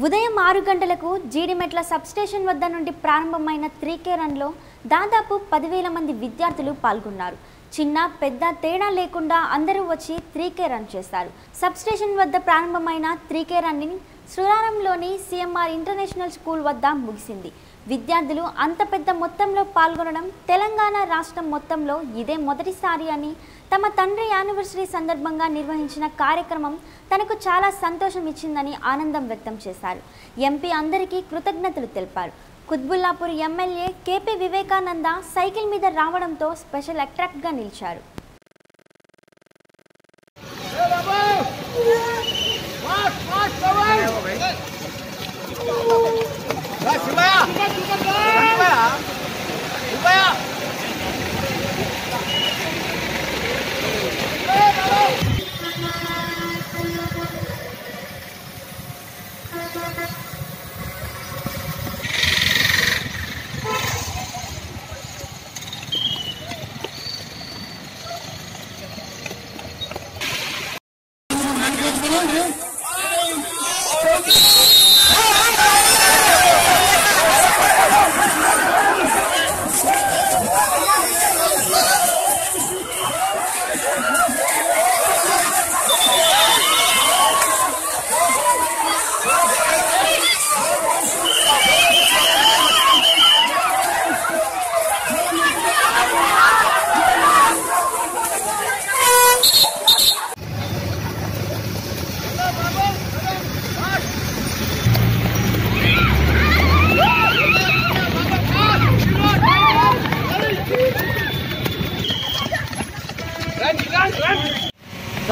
ఉదయం ఆరు గంటలకు జీడిమెట్ల సబ్స్టేషన్ వద్ద నుండి ప్రారంభమైన త్రీకే రన్లో దాదాపు పదివేల మంది విద్యార్థులు పాల్గొన్నారు. చిన్న పెద్ద తేడా లేకుండా అందరూ వచ్చి త్రీకే రన్ చేశారు సబ్స్టేషన్ వద్ద ప్రారంభమైన త్రీకే రన్నింగ్ శ్రీరారంలోని సిఎంఆర్ ఇంటర్నేషనల్ స్కూల్ వద్ద ముగిసింది. విద్యార్థులు అంత పెద్ద మొత్తంలో పాల్గొనడం తెలంగాణ రాష్ట్రం మొత్తంలో ఇదే మొదటిసారి అని తమ తండ్రి యానివర్సరీ సందర్భంగా నిర్వహించిన కార్యక్రమం తనకు చాలా సంతోషం ఇచ్చిందని ఆనందం వ్యక్తం చేశారు. ఎంపీ అందరికీ కృతజ్ఞతలు తెలిపారు. Quthbullapur MLA KP Vivekananda cycle మీద రావడంతో స్పెషల్ అట్రాక్ట్గా నిలిచారు.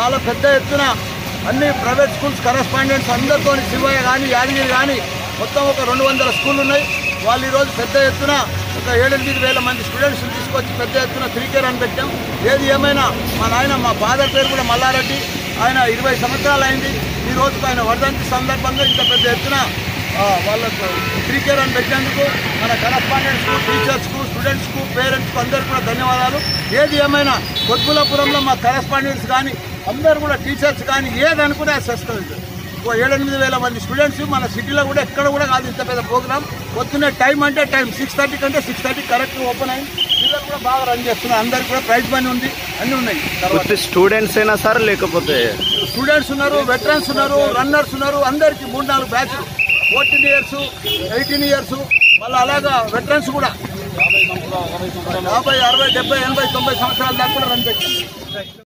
చాలా పెద్ద ఎత్తున అన్ని ప్రైవేట్ స్కూల్స్ కరెస్పాండెంట్స్ అందరితో శివయ్య కానీ యాదగిరి కానీ మొత్తం ఒక రెండు వందల స్కూళ్ళు ఉన్నాయి. వాళ్ళు ఈరోజు పెద్ద ఎత్తున ఒక ఏడెనిమిది వేల మంది స్టూడెంట్స్ తీసుకొచ్చి పెద్ద ఎత్తున క్రికెట్ అని పెట్టాం. ఏది ఏమైనా మా నాయన మా ఫాదర్ పేరు కూడా మల్లారెడ్డి. ఆయన ఇరవై సంవత్సరాలు అయింది. ఈ రోజుకు ఆయన వర్ధంతి సందర్భంగా ఇంత పెద్ద ఎత్తున వాళ్ళకు త్రీకే అని పెట్టేందుకు మన కరస్పాండెంట్స్కు టీచర్స్కు స్టూడెంట్స్కు పేరెంట్స్కు అందరికీ కూడా ధన్యవాదాలు. ఏది ఏమైనా కొద్దులపురంలో మా కరస్పాండెంట్స్ కానీ అందరూ కూడా టీచర్స్ కానీ ఏది అనుకునే చేస్తుంది ఓ ఏడెనిమిది వేల మంది స్టూడెంట్స్ మన సిటీలో కూడా ఎక్కడ కూడా కాదు ఇంత పెద్ద ప్రోగ్రామ్ పొద్దున్నే టైం అంటే టైం సిక్స్ థర్టీ కంటే సిక్స్ థర్టీ కరెక్ట్ ఓపెన్ అయింది. పిల్లలు కూడా బాగా రన్ చేస్తున్నారు. అందరికి కూడా ప్రైజ్ మనీ ఉంది. అన్నీ ఉన్నాయి. తర్వాత స్టూడెంట్స్ అయినా సార్ లేకపోతే స్టూడెంట్స్ ఉన్నారు వెటరన్స్ ఉన్నారు రన్నర్స్ ఉన్నారు. అందరికి మూడు నాలుగు batch fourteen years eighteen years మళ్ళీ అలాగా వెటరన్స్ కూడా. యాభై అరవై డెబ్బై ఎనభై తొంభై సంవత్సరాల దాకా కూడా రన్ పెట్టారు